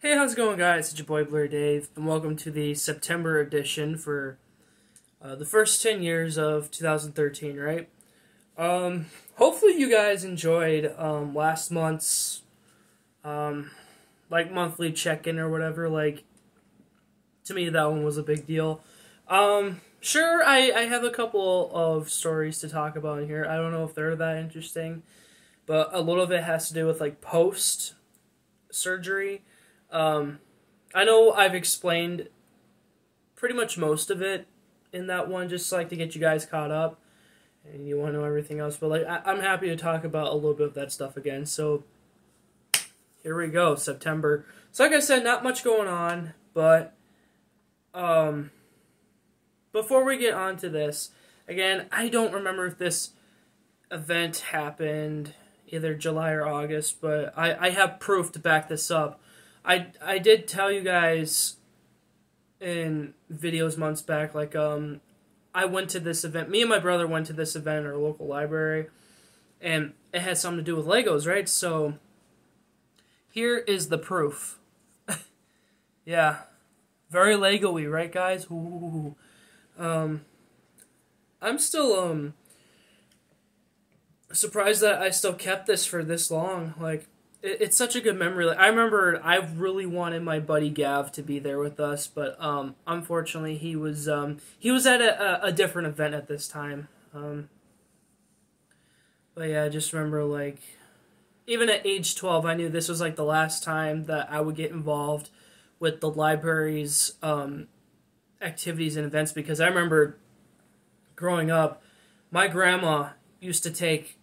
Hey, how's it going, guys? It's your boy Blu-ray Dave, and welcome to the September edition for uh, the first 10 years of 2013, right? Um, hopefully, you guys enjoyed um, last month's um, like monthly check in or whatever. Like, to me, that one was a big deal. Um, sure, I, I have a couple of stories to talk about in here. I don't know if they're that interesting, but a little of it has to do with like post surgery um, I know I've explained pretty much most of it in that one, just like to get you guys caught up, and you want to know everything else. But like, I- I'm happy to talk about a little bit of that stuff again. So here we go, September. So like I said, not much going on, but um, before we get on to this, again, I don't remember if this event happened either July or August, but I, I have proof to back this up. I I did tell you guys in videos months back, like um, I went to this event. Me and my brother went to this event at our local library, and it had something to do with Legos, right? So here is the proof. yeah, very Lego-y, right, guys? Ooh. Um, I'm still um surprised that I still kept this for this long. Like it's such a good memory. Like, I remember I really wanted my buddy Gav to be there with us, but um, unfortunately he was um, he was at a, a, different event at this time. Um, but yeah, I just remember like even at age twelve, I knew this was like the last time that I would get involved with the library's um, activities and events because I remember growing up, my grandma used to take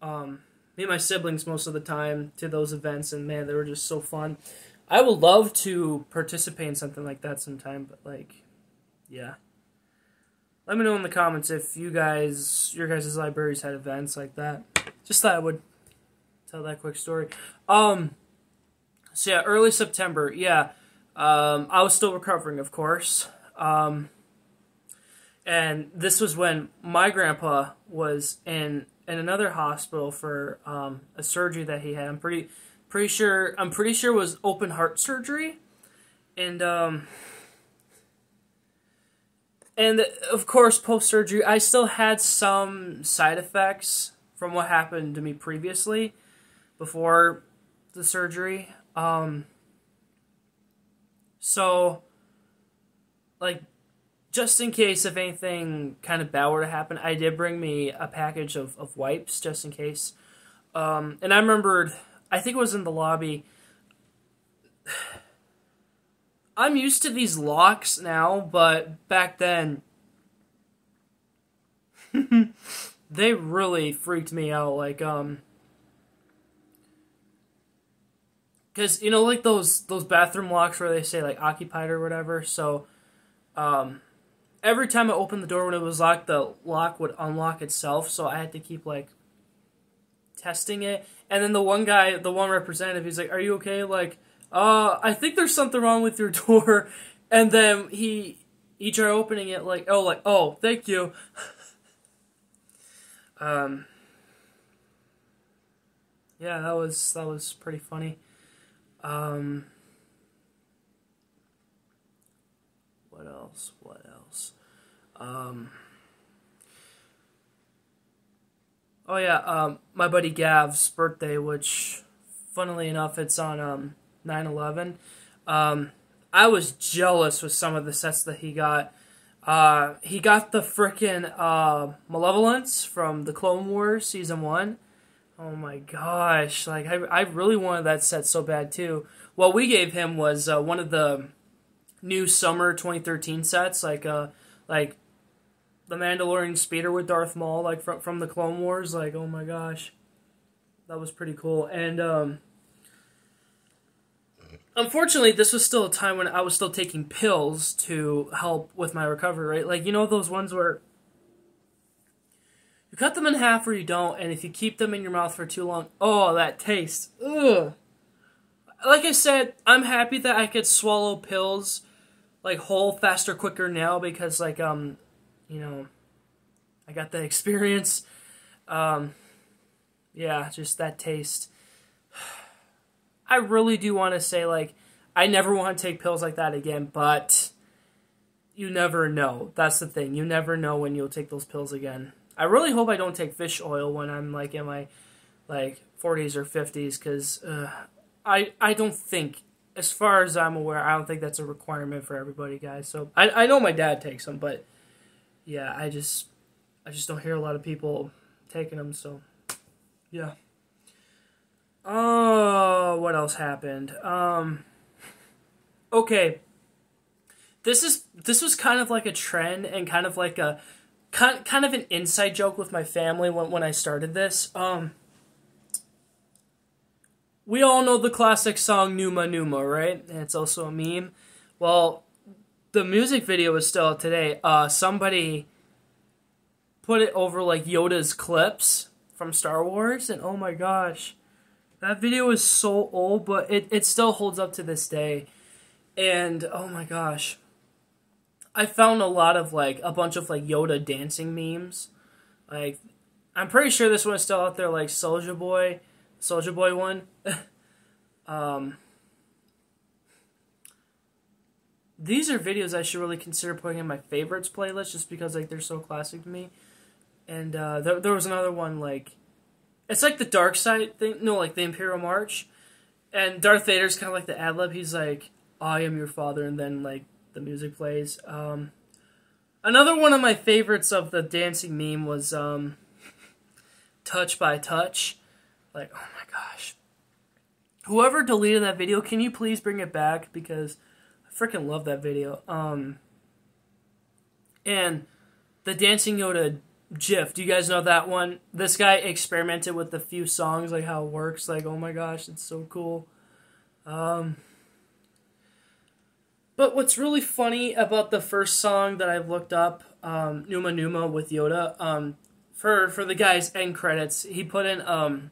um, me and my siblings most of the time to those events, and man, they were just so fun. I would love to participate in something like that sometime, but like, yeah. Let me know in the comments if you guys, your guys' libraries had events like that. Just thought I would tell that quick story. Um, so yeah, early September, yeah. Um, I was still recovering, of course. Um, and this was when my grandpa was in in another hospital for um, a surgery that he had. I'm pretty pretty sure I'm pretty sure was open heart surgery, and um, and of course post surgery I still had some side effects from what happened to me previously before the surgery. Um, so like just in case if anything kind of bad were to happen, I did bring me a package of, of wipes just in case. Um, and I remembered, I think it was in the lobby. I'm used to these locks now, but back then, they really freaked me out. Like, um, because you know, like those those bathroom locks where they say like occupied or whatever. So, um, every time I opened the door when it was locked, the lock would unlock itself. So I had to keep like testing it. And then the one guy, the one representative, he's like, "Are you okay?" Like, uh, I think there's something wrong with your door. And then he he tried opening it like, oh, like, oh, thank you. um. Yeah, that was that was pretty funny. Um. What else? What else? Um, oh yeah, um, my buddy Gav's birthday, which, funnily enough, it's on um 9/11. Um, I was jealous with some of the sets that he got. Uh, he got the frickin' uh, Malevolence from the Clone Wars season one. Oh my gosh! Like I, I really wanted that set so bad too. What we gave him was uh, one of the new summer 2013 sets, like uh, like the Mandalorian speeder with Darth Maul, like from from the Clone Wars. Like, oh my gosh, that was pretty cool. And um, unfortunately, this was still a time when I was still taking pills to help with my recovery. Right, like you know those ones where you cut them in half or you don't, and if you keep them in your mouth for too long, oh, that taste, ugh. Like I said, I'm happy that I could swallow pills like whole faster, quicker now because like um, you know, I got the experience. Um, yeah, just that taste. I really do want to say like I never want to take pills like that again, but you never know. That's the thing. You never know when you'll take those pills again. I really hope I don't take fish oil when I'm like in my like 40s or 50s cuz uh, I I don't think as far as I'm aware, I don't think that's a requirement for everybody, guys. So I I know my dad takes them, but yeah, I just I just don't hear a lot of people taking them, so yeah. Oh, what else happened? Um okay. This is this was kind of like a trend and kind of like a kind kind of an inside joke with my family when when I started this. Um we all know the classic song Numa Numa, right? And it's also a meme. Well, the music video is still today. Uh somebody put it over like Yoda's clips from Star Wars and oh my gosh. That video is so old, but it, it still holds up to this day. And oh my gosh. I found a lot of like a bunch of like Yoda dancing memes. Like I'm pretty sure this one is still out there like Soldier Boy, Soldier Boy one. um These are videos I should really consider putting in my favorites playlist just because like they're so classic to me. And uh there, there was another one like it's like the dark side thing, no, like the Imperial March. And Darth Vader's kind of like the ad lib. He's like, I am your father, and then like the music plays. Um, another one of my favorites of the dancing meme was um, Touch by Touch. Like, oh my gosh. Whoever deleted that video, can you please bring it back? Because I freaking love that video. Um, and the Dancing Yoda GIF. Do you guys know that one? This guy experimented with a few songs, like how it works. Like, oh my gosh, it's so cool. Um, but what's really funny about the first song that I've looked up, um, Numa Numa with Yoda, um, for for the guy's end credits, he put in um,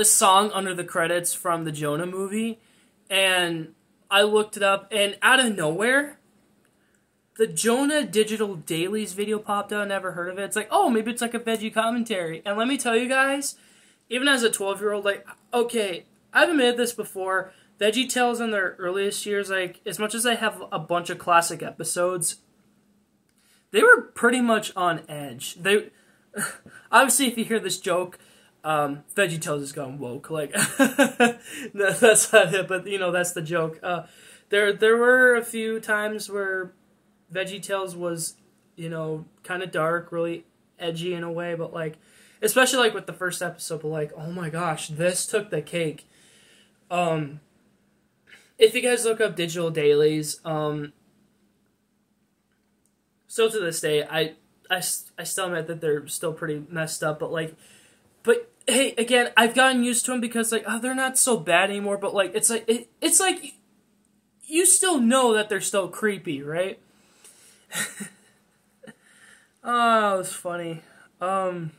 the song under the credits from the Jonah movie, and I looked it up, and out of nowhere, the Jonah Digital Dailies video popped out. Never heard of it. It's like, oh, maybe it's like a veggie commentary. And let me tell you guys, even as a 12 year old, like, okay, I've admitted this before. Veggie Tales in their earliest years, like, as much as they have a bunch of classic episodes, they were pretty much on edge. They, obviously, if you hear this joke, um, Veggie Tales has gone woke. Like, that's not it, but you know, that's the joke. Uh, there, there were a few times where Veggie Tales was, you know, kind of dark, really edgy in a way, but like, especially like with the first episode, but like, oh my gosh, this took the cake. Um, if you guys look up digital dailies, um, still to this day, I, I, I still admit that they're still pretty messed up, but like, but hey, again, I've gotten used to them because like, oh, they're not so bad anymore, but like, it's like, it, it's like, you still know that they're still creepy, right? oh, it was funny. Um,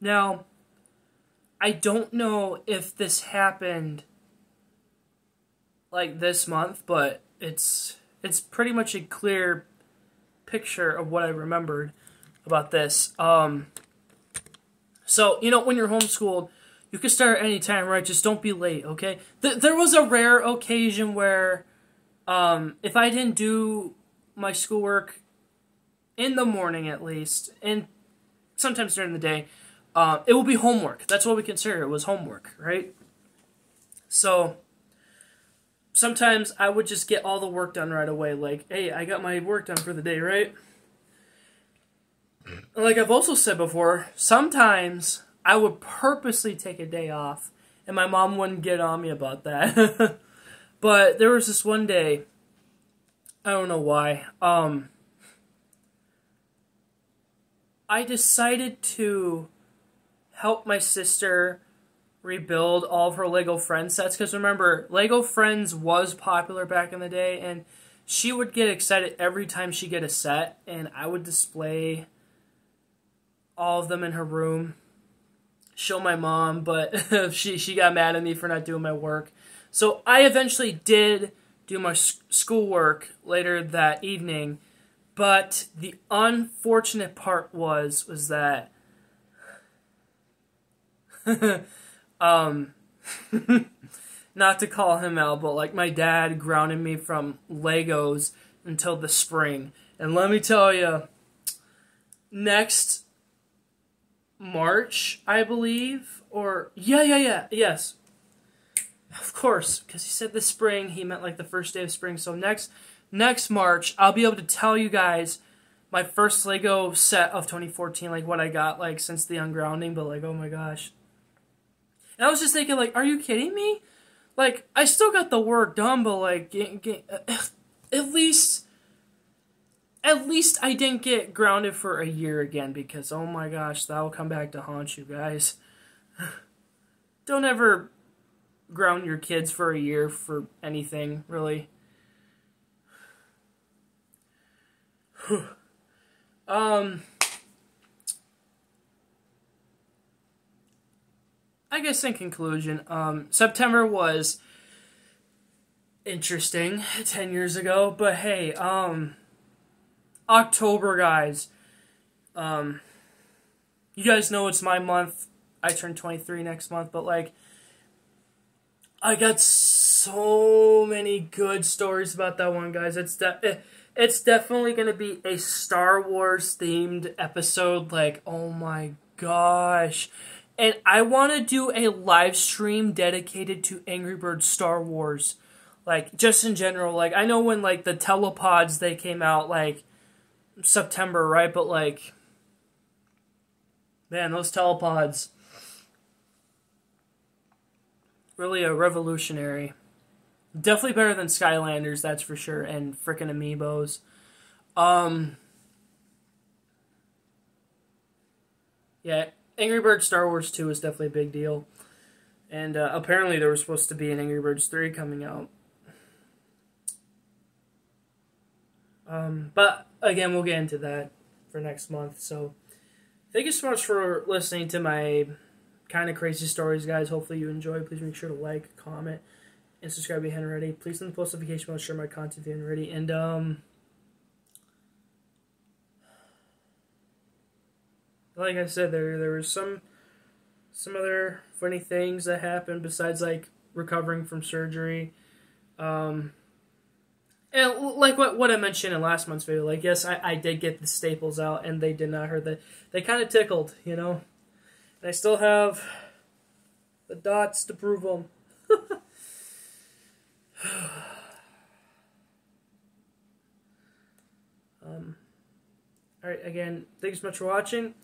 Now, I don't know if this happened like this month, but it's it's pretty much a clear picture of what I remembered about this. Um so, you know, when you're homeschooled, you can start any time, right? Just don't be late, okay? Th- there was a rare occasion where um if I didn't do my schoolwork in the morning at least, and sometimes during the day, uh, it will be homework. That's what we consider it was homework, right? So sometimes I would just get all the work done right away. Like, hey, I got my work done for the day, right? Like I've also said before, sometimes I would purposely take a day off, and my mom wouldn't get on me about that. but there was this one day, I don't know why. Um, I decided to help my sister rebuild all of her Lego Friends sets. Because remember, Lego Friends was popular back in the day, and she would get excited every time she get a set, and I would display all of them in her room, show my mom, but she she got mad at me for not doing my work. So I eventually did do my schoolwork later that evening, but the unfortunate part was was that um, not to call him out, but like my dad grounded me from Legos until the spring. And let me tell you, next March, I believe, or yeah, yeah, yeah, yes, of course, because he said the spring, he meant like the first day of spring. So next next March, I'll be able to tell you guys my first Lego set of 2014, like what I got like since the ungrounding. But like, oh my gosh, and I was just thinking, like, are you kidding me? Like, I still got the work done, but like, get, get, at least at least I didn't get grounded for a year again because oh my gosh, that will come back to haunt you guys. Don't ever ground your kids for a year for anything, really. um I guess in conclusion, um September was interesting 10 years ago, but hey, um October, guys. Um, you guys know it's my month. I turn 23 next month, but like, I got so many good stories about that one, guys. It's de- it's definitely gonna be a Star Wars themed episode. Like, oh my gosh. And I want to do a live stream dedicated to Angry Birds Star Wars. Like, just in general. Like, I know when, like, the telepods, they came out, like, September, right? But like, man, those telepods really a revolutionary. Definitely better than Skylanders, that's for sure, and freaking amiibos. Um, yeah, Angry Birds Star Wars 2 is definitely a big deal. And uh, apparently there was supposed to be an Angry Birds 3 coming out. Um, but again, we'll get into that for next month. So thank you so much for listening to my kind of crazy stories, guys. Hopefully you enjoy. Please make sure to like, comment, and subscribe if you haven't already. Please turn the post notification bell, share my content if you haven't already. And um, like I said, there there was some some other funny things that happened besides like recovering from surgery. Um, and like what what I mentioned in last month's video, like yes, I, I did get the staples out, and they did not hurt. They they kind of tickled, you know. And I still have the dots to prove them. um. All right. Again, thanks so much for watching,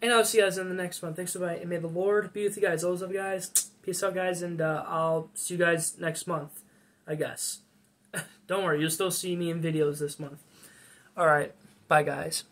and I'll see you guys in the next one. Thanks so much, and may the Lord be with you guys. Always love you guys. Peace out, guys, and uh, I'll see you guys next month. I guess. Don't worry, you'll still see me in videos this month. Alright, bye guys.